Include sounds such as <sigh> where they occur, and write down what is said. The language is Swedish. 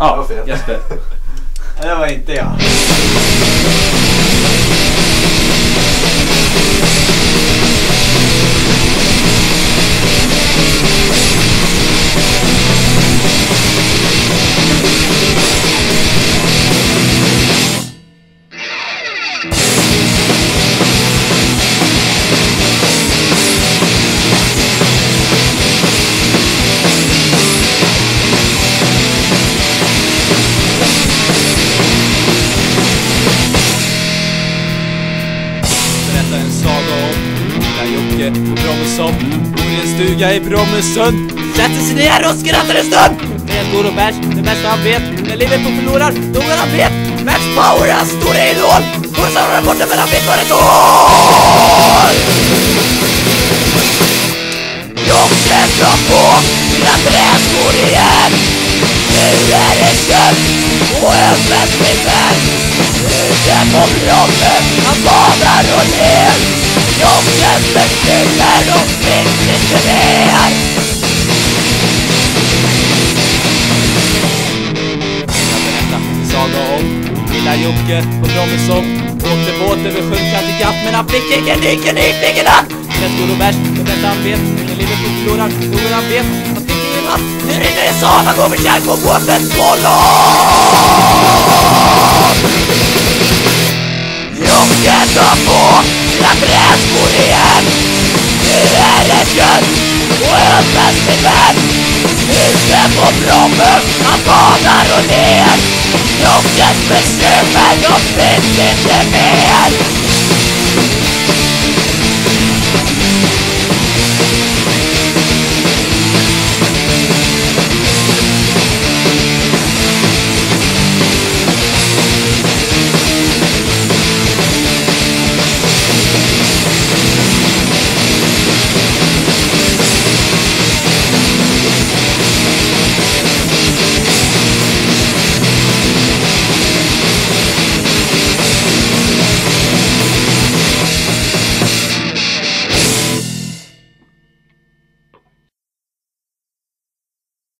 Ja. Jesper. <laughs> Det var inte jag. På och bor i en stuga i Brommesund. Sätter sig ner och skrattar en stund. Med går och bärs, det bästa han vet. När livet på förlorar, då går han bet. Max Power, hans stora idol. Pussar honom borta men han vet vad det går. Jag klättrar på mina träskor igen. Nu är det slut och jag fäst min vän. Ute på brommen, han badar och ler. Jocke försvinner och finns inte mer. Saga om lilla Jocke på Brommesson. Åkte båt över sjön Kattegatt men han fick ingen nyckel i fingrarna. Fläskor och bärs, det bästa han vet. Ingen Liverpool förlorar, då går han vet. Han fick ingen hatt, Nu rinner det sav, han går med kärn på båten bollar! Sina träskor igen. Nu är det kött och öppet min vän. Ute på Brommen, han